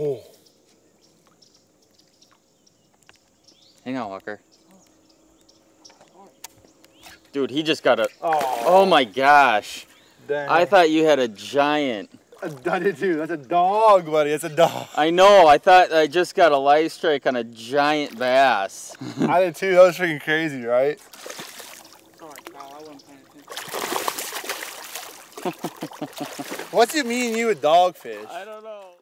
Oh. Hang on, Walker. Dude, he just got a. Oh, Oh my gosh. dang. I thought you had a giant. I did too. That's a dog, buddy. That's a dog. I know. I thought I just got a light strike on a giant bass. I did too. That was freaking crazy, right? What's it mean you a dogfish? I don't know.